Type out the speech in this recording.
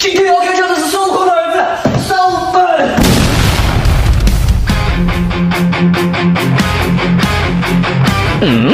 今天要开枪的是孙悟空的儿子孙悟空。嗯。